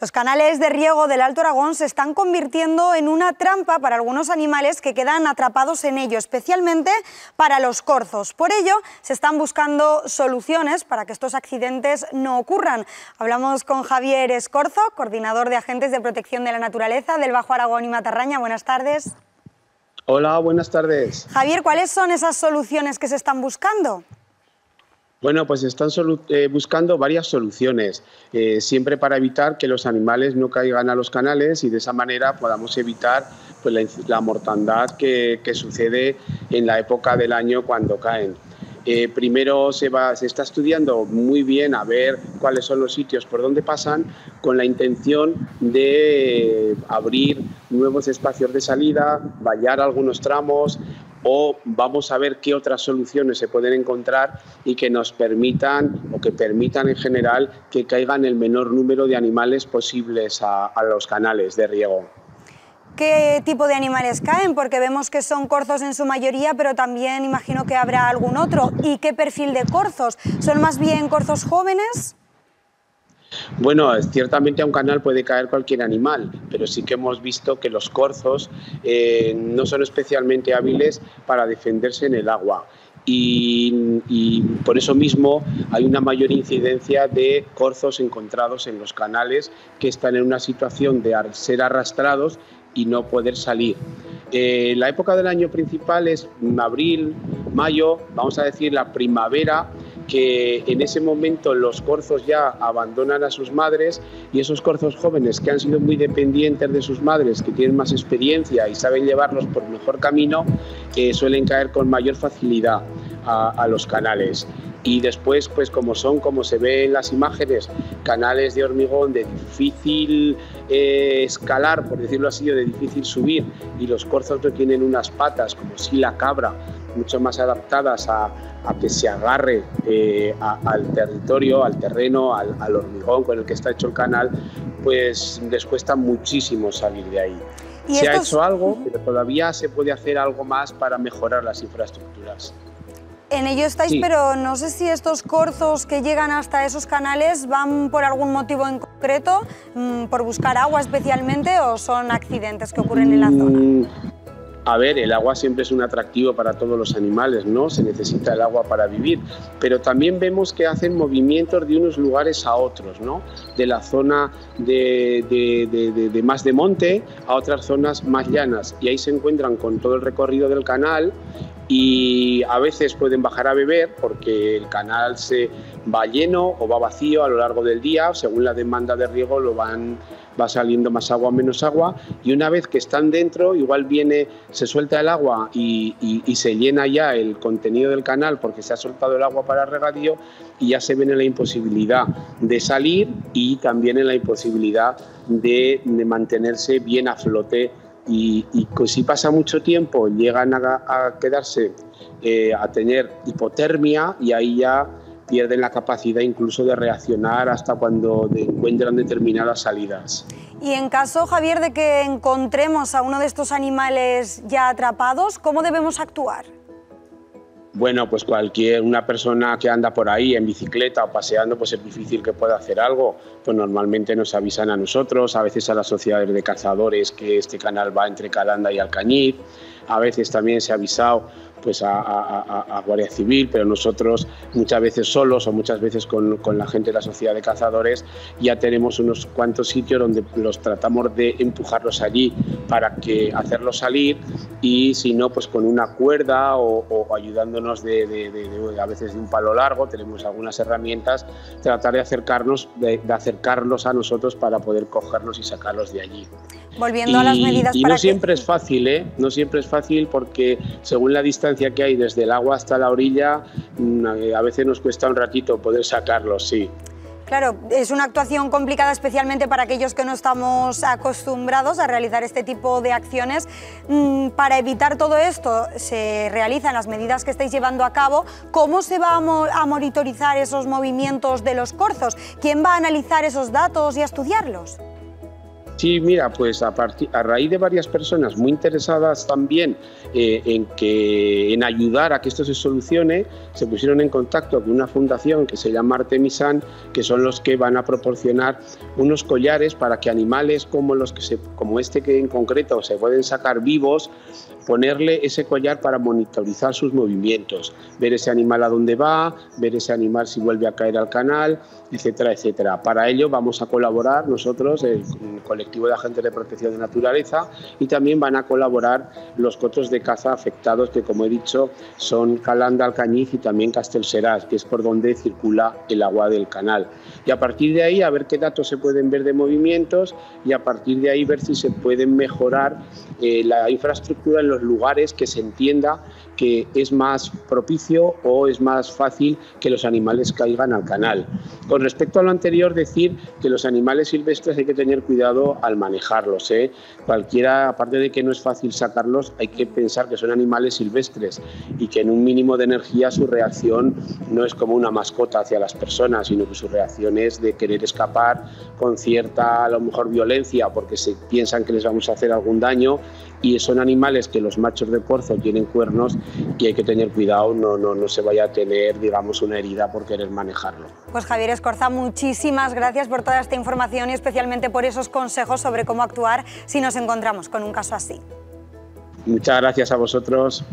Los canales de riego del Alto Aragón se están convirtiendo en una trampa para algunos animales que quedan atrapados en ello, especialmente para los corzos. Por ello, se están buscando soluciones para que estos accidentes no ocurran. Hablamos con Javier Escorzo, coordinador de agentes de protección de la naturaleza del Bajo Aragón y Matarraña. Buenas tardes. Hola, buenas tardes. Javier, ¿cuáles son esas soluciones que se están buscando? Bueno, pues están eh, buscando varias soluciones, eh, siempre para evitar que los animales no caigan a los canales y de esa manera podamos evitar pues, la, mortandad que, sucede en la época del año cuando caen. Eh, primero se, va, se está estudiando muy bien a ver cuáles son los sitios por donde pasan con la intención de abrir nuevos espacios de salida, vallar algunos tramos, o vamos a ver qué otras soluciones se pueden encontrar y que nos permitan o que permitan en general que caigan el menor número de animales posibles a, los canales de riego. ¿Qué tipo de animales caen? Porque vemos que son corzos en su mayoría, pero también imagino que habrá algún otro. ¿Y qué perfil de corzos? ¿Son más bien corzos jóvenes? Bueno, ciertamente a un canal puede caer cualquier animal, pero sí que hemos visto que los corzos eh, no son especialmente hábiles para defenderse en el agua. Y, por eso mismo hay una mayor incidencia de corzos encontrados en los canales que están en una situación de ser arrastrados y no poder salir. Eh, la época del año principal es abril, mayo, vamos a decir la primavera, que en ese momento los corzos ya abandonan a sus madres y esos corzos jóvenes que han sido muy dependientes de sus madres, que tienen más experiencia y saben llevarlos por mejor camino, eh, suelen caer con mayor facilidad a, los canales. Y después, pues como son, como se ve en las imágenes, canales de hormigón de difícil eh, escalar, por decirlo así, o de difícil subir, y los corzos no tienen unas patas, como si la cabra, mucho más adaptadas a, que se agarre eh, al territorio, al terreno, al, hormigón con el que está hecho el canal, pues les cuesta muchísimo salir de ahí. Se ha hecho algo, pero todavía se puede hacer algo más para mejorar las infraestructuras. En ello estáis, pero no sé si estos corzos que llegan hasta esos canales van por algún motivo en concreto, mm, por buscar agua especialmente, o son accidentes que ocurren en la zona. A ver, el agua siempre es un atractivo para todos los animales, ¿no? Se necesita el agua para vivir, pero también vemos que hacen movimientos de unos lugares a otros, ¿no? De la zona de, de, más de monte a otras zonas más llanas y ahí se encuentran con todo el recorrido del canal y a veces pueden bajar a beber porque el canal se va lleno o va vacío a lo largo del día, según la demanda de riego lo van va saliendo más agua menos agua. Y una vez que están dentro igual viene se suelta el agua y, se llena ya el contenido del canal porque se ha soltado el agua para regadío y ya se ven en la imposibilidad de salir y también en la imposibilidad de, mantenerse bien a flote y, si pasa mucho tiempo llegan a, quedarse, eh, a tener hipotermia y ahí ya pierden la capacidad incluso de reaccionar hasta cuando encuentran determinadas salidas. Y en caso, Javier, de que encontremos a uno de estos animales ya atrapados, ¿cómo debemos actuar? Bueno, pues cualquier una persona que anda por ahí en bicicleta o paseando, pues es difícil que pueda hacer algo. Pues normalmente nos avisan a nosotros, a veces a las sociedades de cazadores que este canal va entre Calanda y Alcañiz. A veces también se ha avisado pues a, Guardia Civil, pero nosotros muchas veces solos o muchas veces con, la gente de la sociedad de cazadores ya tenemos unos cuantos sitios donde los tratamos de empujarlos allí para que hacerlos salir y si no pues con una cuerda o, ayudándonos de, a veces de un palo largo tenemos algunas herramientas tratar de acercarnos de, acercarlos a nosotros para poder cogerlos y sacarlos de allí. Volviendo a las medidas y no siempre es fácil eh no siempre es fácil porque según la distancia que hay desde el agua hasta la orilla, mm, a veces nos cuesta un ratito poder sacarlos, sí. Claro, es una actuación complicada especialmente para aquellos que no estamos acostumbrados a realizar este tipo de acciones. Mm, para evitar todo esto se realizan las medidas que estáis llevando a cabo. ¿Cómo se va a, monitorizar esos movimientos de los corzos? ¿Quién va a analizar esos datos y a estudiarlos? Sí, mira, pues a, a raíz de varias personas muy interesadas también eh, en, que, en ayudar a que esto se solucione, se pusieron en contacto con una fundación que se llama Artemisan, que son los que van a proporcionar unos collares para que animales como, los que se, como este que en concreto se pueden sacar vivos, ponerle ese collar para monitorizar sus movimientos, ver ese animal a dónde va, ver ese animal si vuelve a caer al canal, etcétera, etcétera. Para ello vamos a colaborar nosotros, el, colectivo de agentes de protección de naturaleza, y también van a colaborar los cotos de caza afectados, que como he dicho son Calanda, Alcañiz y también Castelserás, que es por donde circula el agua del canal. Y a partir de ahí a ver qué datos se pueden ver de movimientos y a partir de ahí ver si se pueden mejorar eh, la infraestructura en lugares que se entienda que es más propicio o es más fácil que los animales caigan al canal. Con respecto a lo anterior, decir que los animales silvestres hay que tener cuidado al manejarlos. ¿eh? Cualquiera, aparte de que no es fácil sacarlos, hay que pensar que son animales silvestres y que en un mínimo de energía su reacción no es como una mascota hacia las personas, sino que su reacción es de querer escapar con cierta, a lo mejor, violencia porque se piensan que les vamos a hacer algún daño y son animales que los machos de corzo tienen cuernos y hay que tener cuidado, no, no, no se vaya a tener, digamos, una herida por querer manejarlo. Pues Javier Escorza, muchísimas gracias por toda esta información y especialmente por esos consejos sobre cómo actuar si nos encontramos con un caso así. Muchas gracias a vosotros.